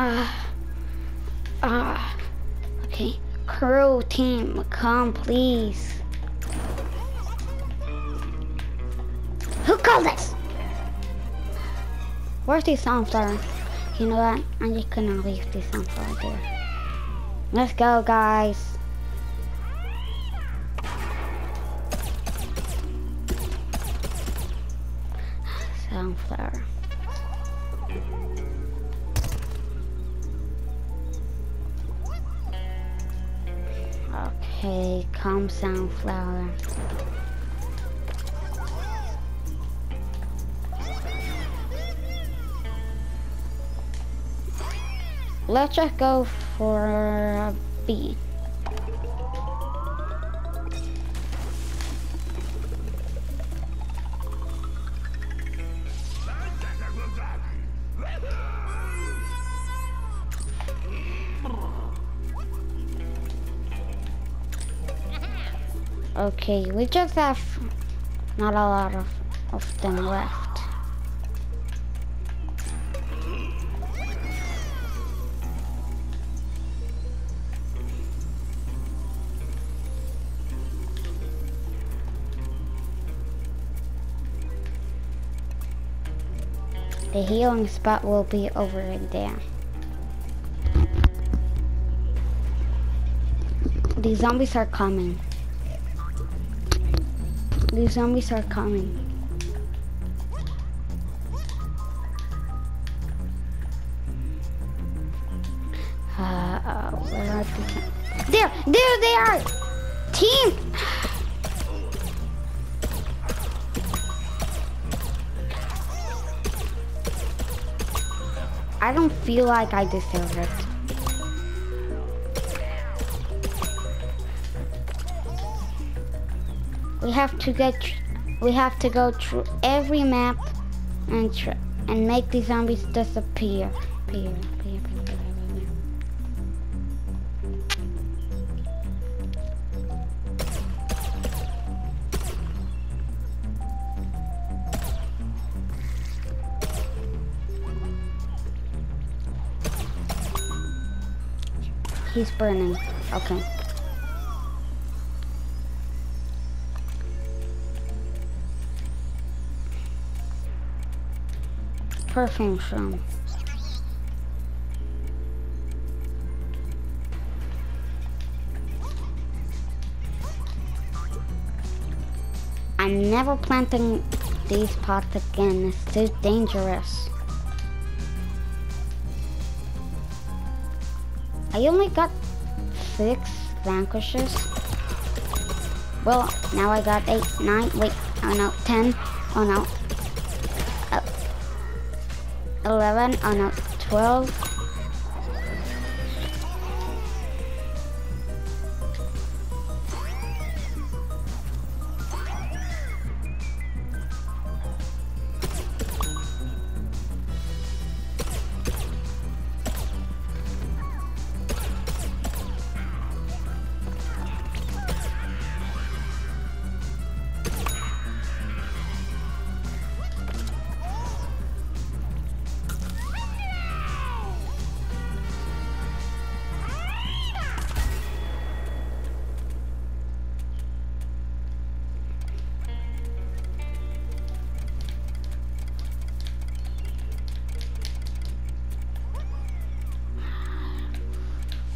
Uh, uh, okay. Crew team, come please. Who called us? Where's the sunflower? You know what? I'm just gonna leave the sunflower there. Let's go, guys. Sunflower. Okay, come sunflower. Let's just go for a B. Okay, we just have not a lot of, of them left. The healing spot will be over there. The zombies are coming. The zombies are coming. Uh, where are the... There! There they are! Team! I don't feel like I deserve it. We have to get, we have to go through every map and and make the zombies disappear. Appear, appear, appear, appear, appear. He's burning. Okay. I'm never planting these pots again. It's too dangerous. I only got six vanquishes. Well, now I got eight, nine, wait, oh no, ten, oh no. Uh, 11, oh no, 12.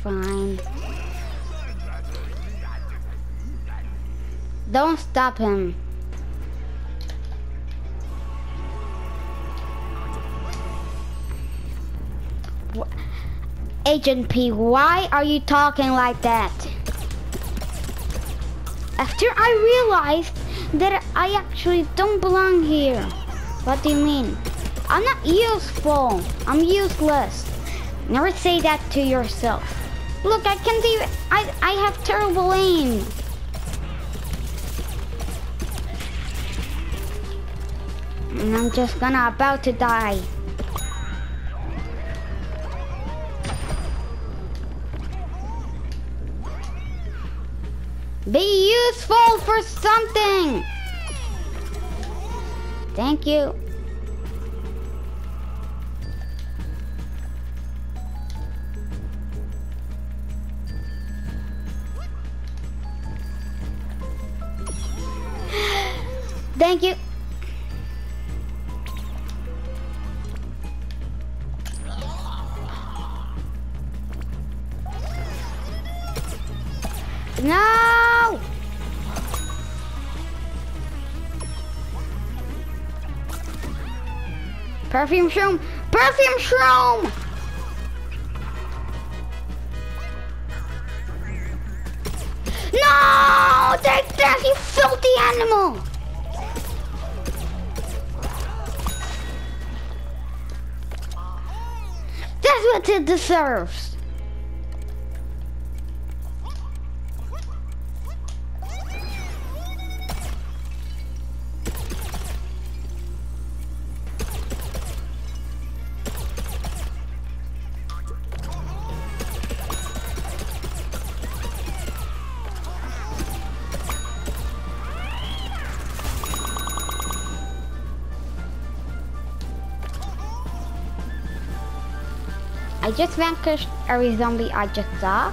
Fine. Don't stop him. Agent P, why are you talking like that? After I realized that I actually don't belong here. What do you mean? I'm not useful. I'm useless. Never say that to yourself. Look, I can't even, I, I have terrible aim. And I'm just gonna about to die. Be useful for something. Thank you. Thank you. No! Perfume shroom! Perfume shroom! No! Take that, you filthy animal! What it deserves. I just vanquished every zombie I just saw.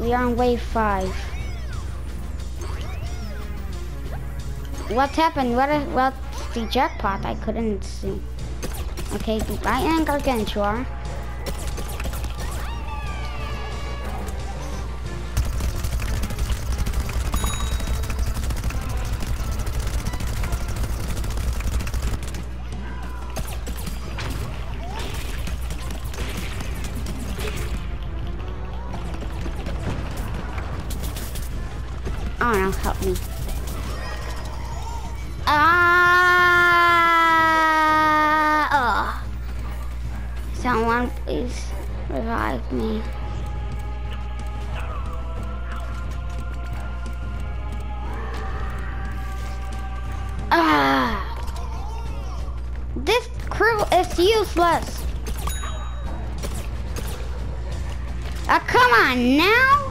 We are on wave five. What happened? What? What's the jackpot? I couldn't see. Okay, goodbye and Gargantuar. Please revive me. Ah! This crew is useless. Ah, come on now.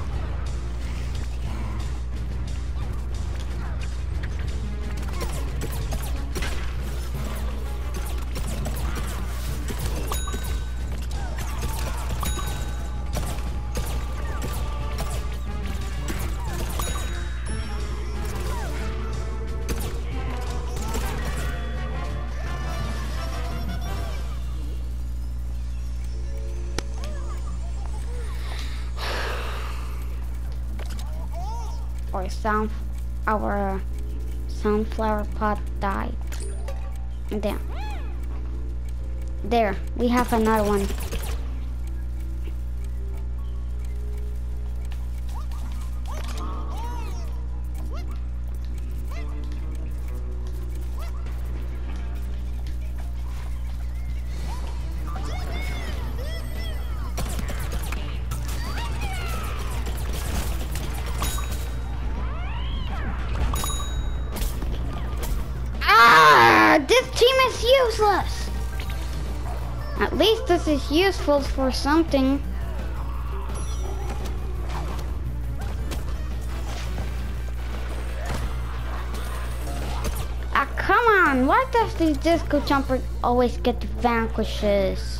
Or sun, our sunflower pot died. There. There, we have another one. Is useless. At least this is useful for something. Ah, come on. Why does these disco jumpers always get the vanquishes?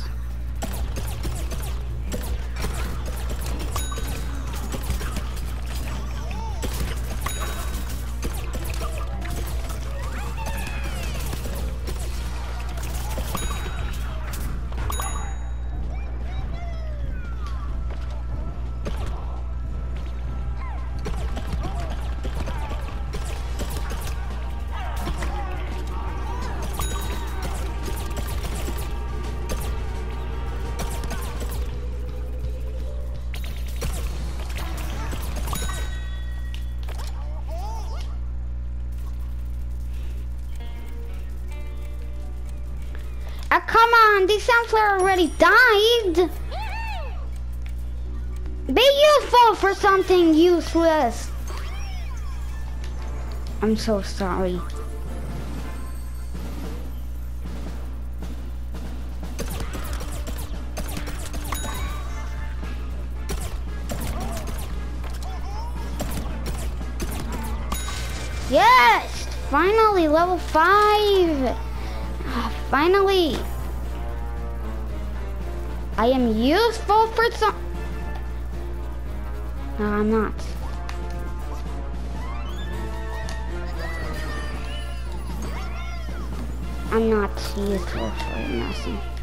Come on, this sunflower already died. Be useful for something useless. I'm so sorry. Yes! Finally, level 5! Ah, finally! I am useful for some... No, I'm not. I'm not useful for nothing.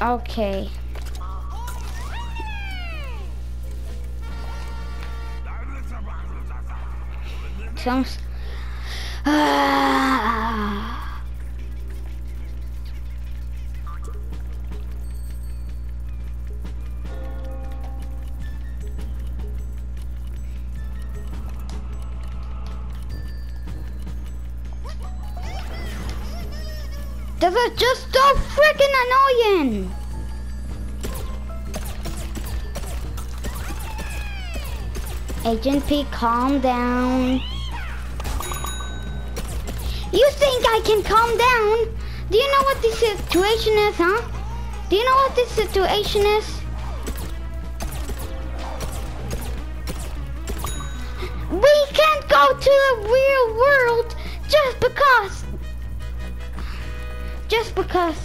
Okay. Some. Ah. Just so freaking annoying! Agent P, calm down. You think I can calm down? Do you know what this situation is, huh? Do you know what this situation is? We can't go to the real world just because. Just because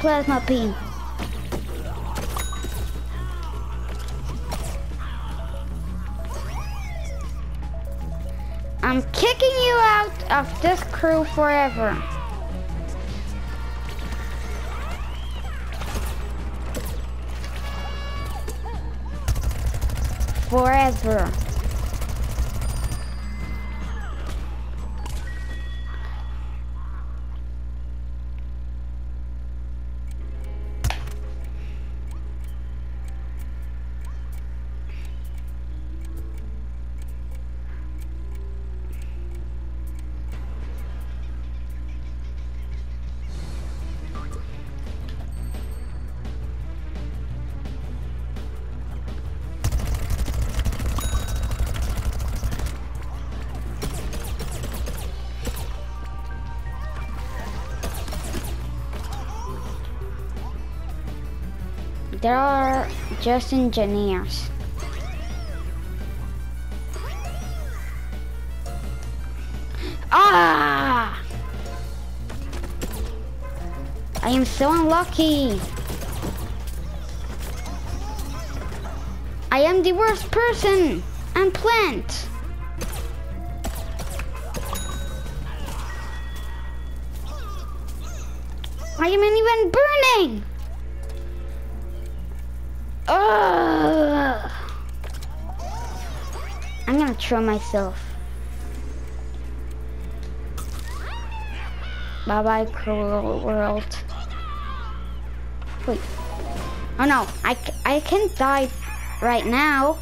Plasma Beam. I'm kicking you out of this crew forever. Forever. There are just engineers. Ah! I am so unlucky. I am the worst person and plant. Ugh. I'm gonna throw myself. Bye bye, cruel world. Wait. Oh no, I, I can die right now.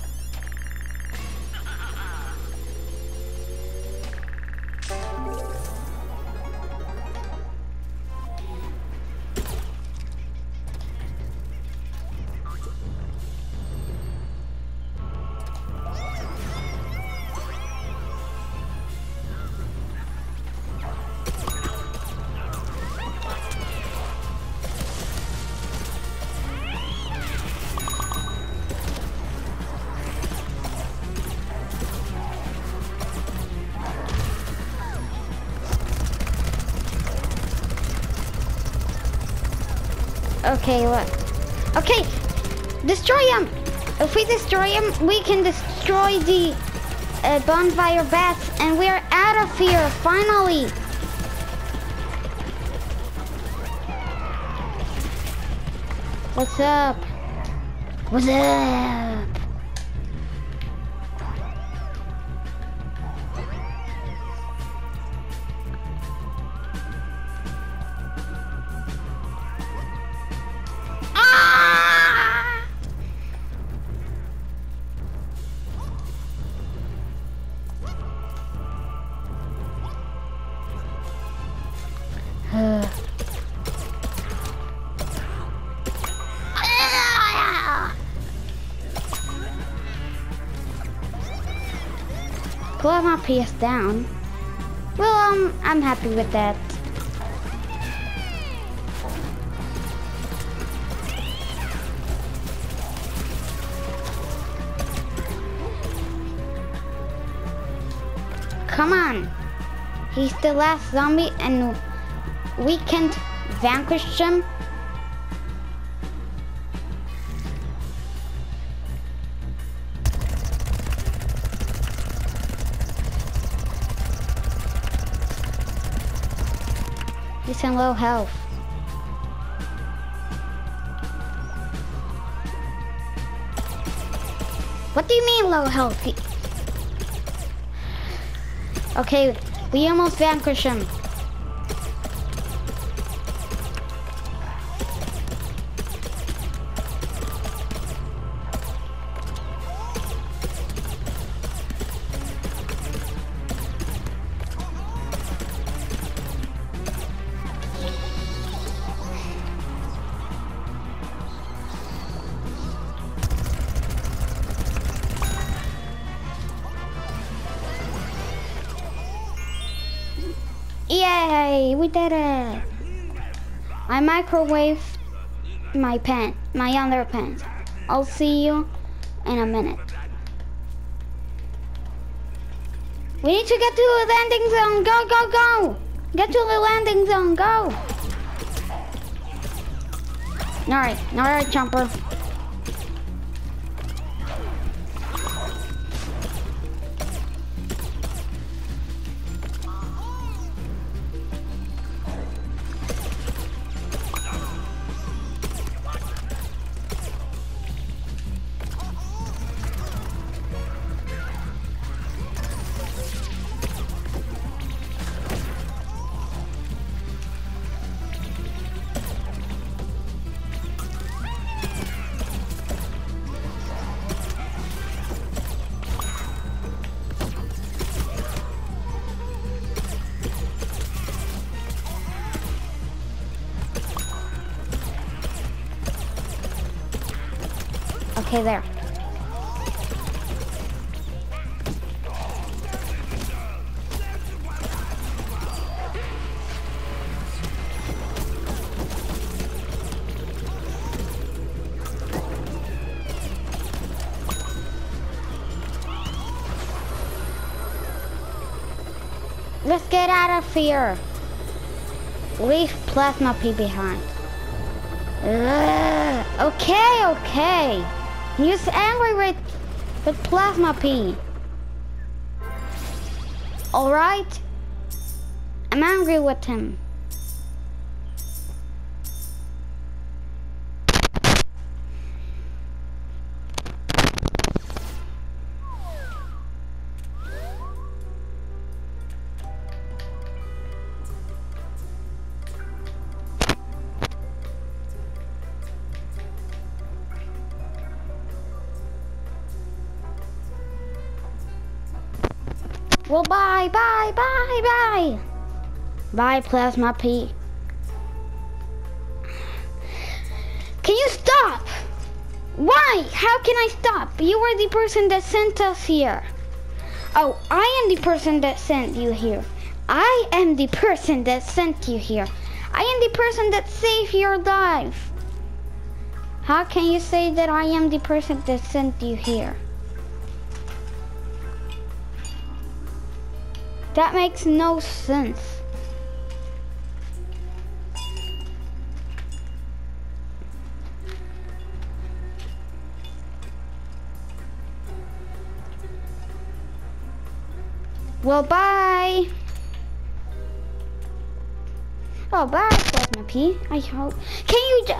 Okay, look. Okay, destroy him. If we destroy him, we can destroy the uh, bonfire bats, and we're out of here, finally. What's up? What's up? PS down. Well, um, I'm happy with that. Come on. He's the last zombie and we can't vanquish him. In low health. What do you mean low health? Okay, we almost vanquish him. Did it. I microwave my pen, my underpants. I'll see you in a minute. We need to get to the landing zone. Go, go, go. Get to the landing zone. Go. All right, all right, jumper. Okay, there. Let's get out of here. Leave Plasma P behind. Ugh. Okay, okay. He's angry with, with Plasma P. Alright? I'm angry with him. Well, bye, bye, bye, bye. Bye, Plasma P. Can you stop? Why? How can I stop? You were the person that sent us here. Oh, I am the person that sent you here. I am the person that sent you here. I am the person that saved your life. How can you say that I am the person that sent you here? That makes no sense. Well, bye. Oh, bye, Plasma P. I hope. Can you?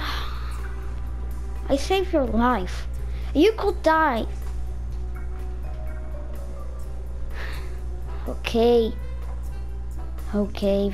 I saved your life. You could die. Okay. Okay.